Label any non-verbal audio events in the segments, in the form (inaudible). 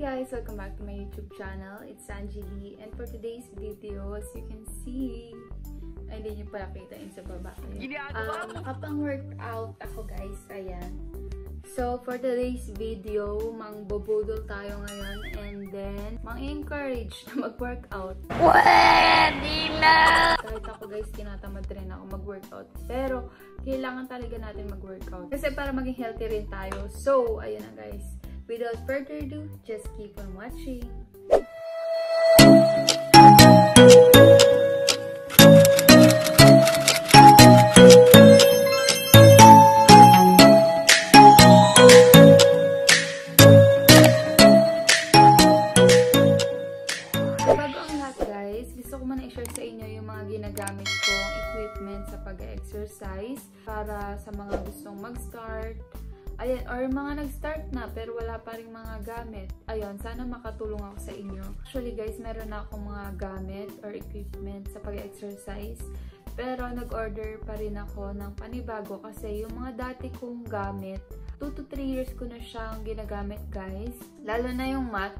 guys! Welcome back to my YouTube channel. It's Sanji Lee. And for today's video, as you can see, ay, hindi nyo pala kita yun sa baba. Um, nakapang-workout ako guys. Ayan. So, for today's video, mang-bubudol tayo ngayon and then, mang-encourage na mag-workout. Pwede na! Kahit ako guys, tinatamad rin ako mag-workout. Pero, kailangan talaga natin mag-workout. Kasi para maging healthy rin tayo. So, ayan na guys. Without further ado, just keep on watching. Gusto ko muna i-share sa inyo yung mga ginagamit kong equipment sa pag-exercise para sa mga gustong mag-start, Ayan, or mga nag-start na pero wala pa rin mga gamit. Ayun, sana makatulong ako sa inyo. Actually guys, meron na akong mga gamit or equipment sa pag-exercise. Pero nag-order pa rin ako ng panibago kasi yung mga dati kong gamit, 2 to 3 years ko na siyang ginagamit guys. Lalo na yung mat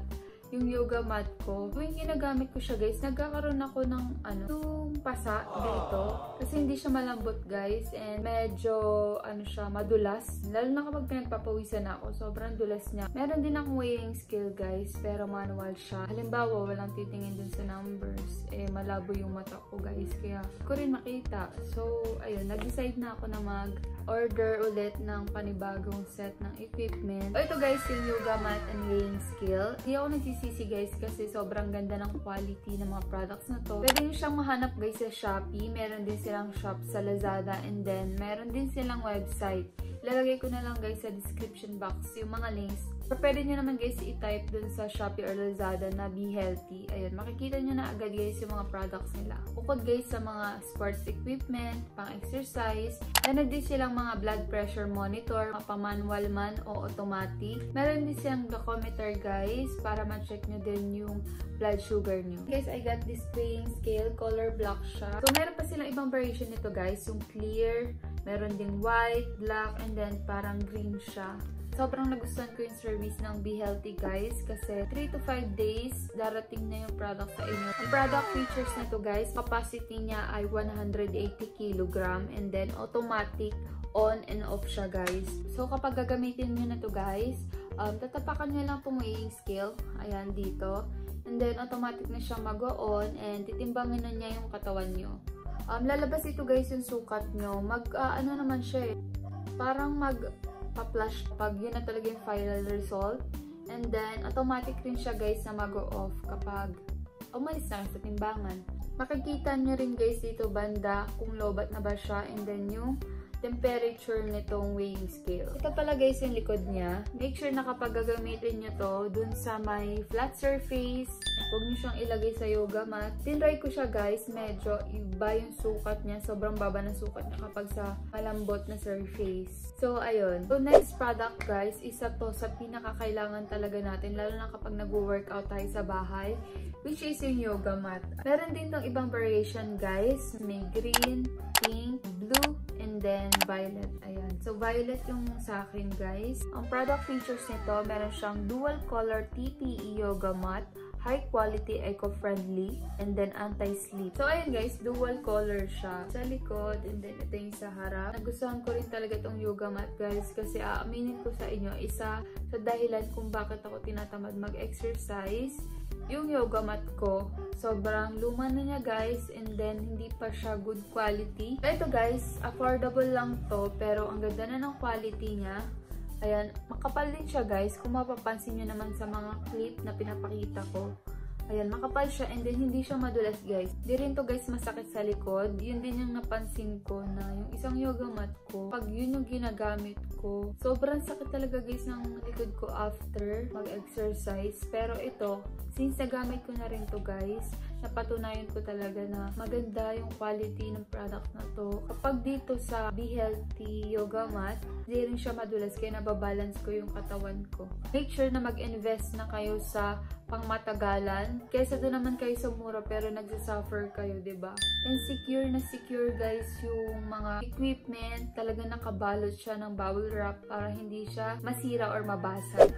yung yoga mat ko. Tuwing ginagamit ko siya guys, nagkakaroon ako ng ano, yung pasa dito. Kasi hindi siya malambot guys and medyo ano siya, madulas. Lalo na kapag pinagpapawisan ako, sobrang dulas niya. Meron din akong weighing scale guys, pero manual siya. Halimbawa, walang titingin dun sa numbers. Eh, malabo yung mata ko guys, kaya ko rin makita. So, ayun, nag-decide na ako na mag order ulit ng panibagong set ng equipment. So, ito guys, yung yoga mat and weighing scale. Hindi ako nagsisisi guys kasi sobrang ganda ng quality ng mga products na to. Pwede nyo siyang mahanap guys sa Shopee. Meron din silang shop sa Lazada and then meron din silang website. Lalagay ko na lang guys sa description box yung mga links Or pwede nyo naman guys i-type dun sa Shopee or Lazada na Be Healthy. Ayun, makikita nyo na agad guys yung mga products nila. Bukod guys sa mga sports equipment, pang-exercise, meron din silang mga blood pressure monitor, pa-manual man o automatic. Meron din silang glucometer guys para ma-check nyo din yung blood sugar nyo. Guys, I got this weighing scale, color block siya. So, meron pa silang ibang variation nito guys, yung clear, meron ding white, black, and then parang green siya. Sobrang nagustuhan ko yung service ng Be Healthy guys kasi 3 to 5 days darating na yung product sa inyo. Ang product features nito guys, capacity niya ay 180 kg and then automatic on and off siya guys. So kapag gagamitin nyo na to guys, um, tatapakan nyo lang itong weighing scale. Ayan dito. And then automatic na siya mag-on and titimbangin na niya yung katawan nyo. Um, lalabas ito guys yung sukat nyo. Mag, uh, ano naman siya eh. Parang mag pa-flash pag yun na talaga yung final result. And then, automatic rin siya guys na mag-off kapag umalis na sa timbangan. Makikita nyo rin guys dito banda kung lobat na ba siya and then yung temperature nitong weighing scale. Ito pala guys yung likod niya. Make sure na kapag gagamitin nyo to dun sa may flat surface, huwag nyo siyang ilagay sa yoga mat. Tinry ko siya guys, medyo iba yung sukat niya. Sobrang baba ng sukat niya kapag sa malambot na surface. So, ayun. So, next product guys, isa to sa pinakakailangan talaga natin, lalo na kapag nag-workout tayo sa bahay, which is yung yoga mat. Meron din tong ibang variation guys. May green, pink, and then violet. Ayan. So, violet yung sa akin, guys. Ang product features nito, meron siyang dual color TPE yoga mat, high quality, eco-friendly, and then anti-sleep. So, ayun guys, dual color siya. Sa likod, and then ito yung sa harap. Nagustuhan ko rin talaga itong yoga mat, guys, kasi aaminin ko sa inyo, isa sa dahilan kung bakit ako tinatamad mag-exercise yung yoga mat ko, sobrang luma na niya guys and then hindi pa siya good quality. Ito guys, affordable lang to pero ang ganda na ng quality niya. Ayan, makapal din siya guys kung mapapansin nyo naman sa mga clip na pinapakita ko. Ayan, makapal siya and then hindi siya madulas guys. Di rin to guys masakit sa likod. Yun din yung napansin ko na yung isang yoga mat ko, pag yun yung ginagamit ko, sobrang sakit talaga guys ng likod ko after mag-exercise. Pero ito, since nagamit ko na rin to guys, napatunayan ko talaga na maganda yung quality ng product na to. Kapag dito sa Be Healthy Yoga Mat, hindi rin siya madulas kaya nababalance ko yung katawan ko. Make sure na mag-invest na kayo sa pangmatagalan. Kesa doon naman kayo sa mura pero nagsasuffer kayo, ba diba? And secure na secure guys yung mga equipment. Talaga nakabalot siya ng bubble wrap para hindi siya masira or mabasag.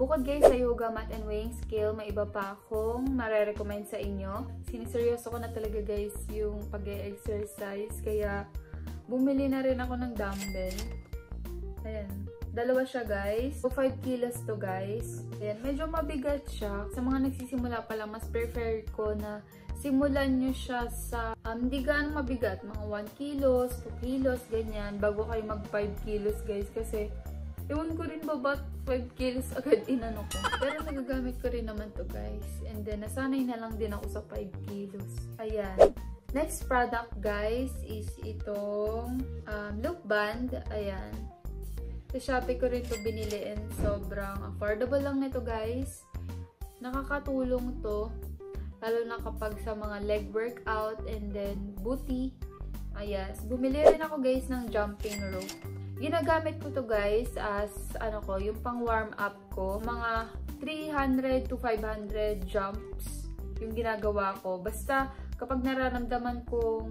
Bukod guys sa yoga mat and weighing scale, may iba pa akong marerecommend sa inyo. Siniseryoso ko na talaga guys yung pag-exercise. Kaya bumili na rin ako ng dumbbell. Ayan. Dalawa siya guys. So 5 kilos to guys. Ayan. Medyo mabigat siya. Sa mga nagsisimula pa lang, mas prefer ko na simulan nyo siya sa um, hindi gaano mabigat. Mga 1 kilos, 2 kilos, ganyan. Bago kayo mag 5 kilos guys. Kasi Ewan ko rin ba ba't 5 kilos agad inano ko. Pero nagagamit ko rin naman to guys. And then, nasanay na lang din ako sa 5 kilos. Ayan. Next product guys is itong um, loop band. Ayan. Sa Shopee ko rin to binili and sobrang affordable lang nito guys. Nakakatulong to. Lalo na kapag sa mga leg workout and then booty. Ayan. Bumili rin ako guys ng jumping rope. Ginagamit ko to guys as ano ko, yung pang warm up ko. Mga 300 to 500 jumps yung ginagawa ko. Basta kapag nararamdaman kong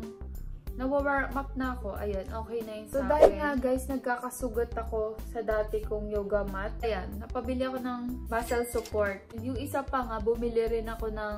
nawa-warm up na ako, ayun, okay na yun so, dahil nga guys, nagkakasugat ako sa dati kong yoga mat. Ayan, napabili ako ng muscle support. Yung isa pa nga, bumili rin ako ng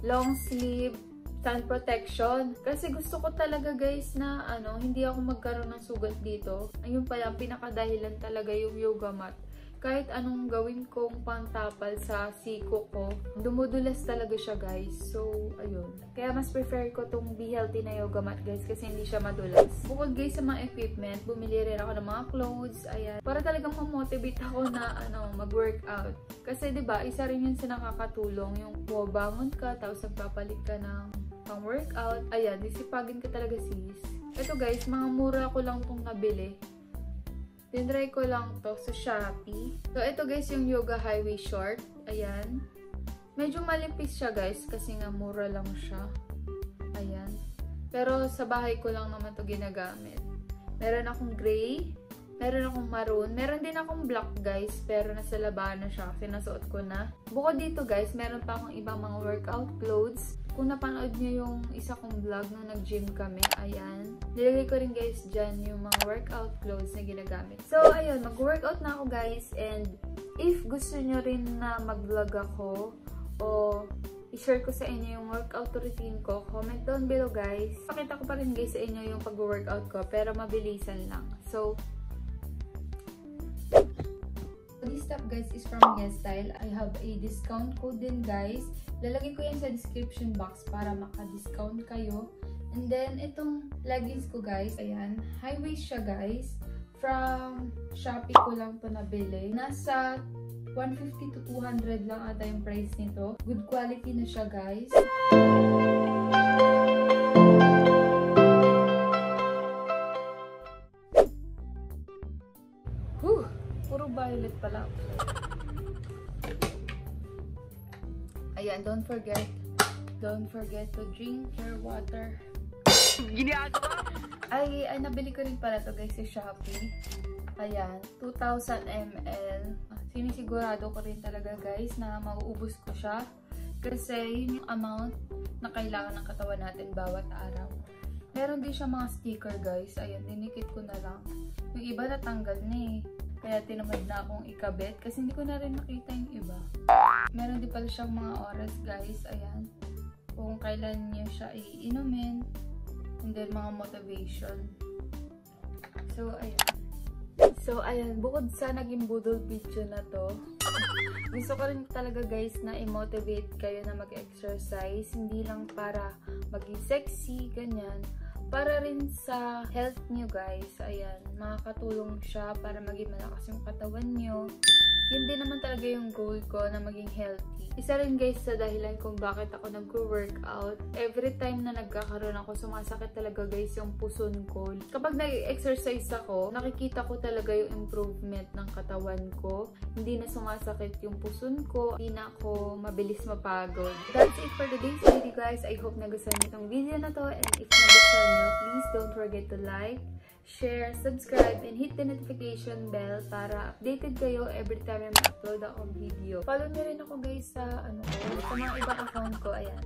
long sleeve sun protection. Kasi gusto ko talaga guys na ano, hindi ako magkaroon ng sugat dito. Ayun pala, pinakadahilan talaga yung yoga mat. Kahit anong gawin kong pantapal sa siko ko, dumudulas talaga siya guys. So, ayun. Kaya mas prefer ko tong Be Healthy na yoga mat guys kasi hindi siya madulas. Bukod guys sa mga equipment, bumili rin ako ng mga clothes. Ayan. Para talagang mamotivate ako na ano, mag-workout. Kasi 'di ba isa rin yun sa nakakatulong. Yung bumabangon ka, tapos nagpapalit ka ng pang workout. Ayan, disipagin ka talaga sis. Ito guys, mga mura ko lang itong nabili. Tinry ko lang to sa Shopee. So, ito guys yung Yoga Highway Short. Ayan. Medyo malipis siya guys kasi nga mura lang siya. Ayan. Pero sa bahay ko lang naman to ginagamit. Meron akong gray. Meron akong maroon. Meron din akong black guys. Pero nasa labahan na siya. Sinasuot ko na. Bukod dito guys, meron pa akong ibang mga workout clothes. Kung napanood nyo yung isa kong vlog nung nag-gym kami, ayan. Nilagay ko rin guys dyan yung mga workout clothes na ginagamit. So, ayun, mag-workout na ako guys. And if gusto nyo rin na mag-vlog ako o i-share ko sa inyo yung workout routine ko, comment down below guys. Pakita ko pa rin guys sa inyo yung pag-workout ko, pero mabilisan lang. So, this top guys is from Yes Style. I have a discount code din guys. Lalagay ko yan sa description box para maka-discount kayo. And then, itong leggings ko guys, ayan, high waist siya guys. From Shopee ko lang to nabili. Nasa 150 to 200 lang ata yung price nito. Good quality na siya guys. Whew! Puro violet pala. Ayan, don't forget, don't forget to drink your water. Ginagawa? Ay, ay, nabili ko rin pala to guys sa Shopee. Ayan, 2,000 ml. Sinisigurado ko rin talaga guys na mauubos ko siya. Kasi yun yung amount na kailangan ng katawan natin bawat araw. Meron din siya mga sticker guys. Ayan, dinikit ko na lang. Yung iba natanggal na eh. Kaya tinamad na akong ikabit kasi hindi ko na rin nakita yung iba. Meron din pala siyang mga oras guys. Ayan. Kung kailan niyo siya iinumin. And then mga motivation. So, ayan. So, ayan. Bukod sa naging budol video na to, (laughs) gusto ko rin talaga guys na i-motivate kayo na mag-exercise. Hindi lang para maging sexy, ganyan para rin sa health nyo guys, ayan, makakatulong siya para maging malakas yung katawan nyo. Yun din naman talaga yung goal ko na maging healthy. Isa rin guys sa dahilan kung bakit ako nag-workout. Every time na nagkakaroon ako, sumasakit talaga guys yung puson ko. Kapag nag-exercise ako, nakikita ko talaga yung improvement ng katawan ko. Hindi na sumasakit yung puson ko. Hindi na ako mabilis mapagod. That's it for today's video guys. I hope nagustuhan niyo itong video na to. And if nagustuhan niyo, please don't forget to like, share, subscribe, and hit the notification bell para updated kayo every time na ma-upload akong video. Follow niyo rin ako guys sa, ano ko, sa mga ibang account ko. Ayan.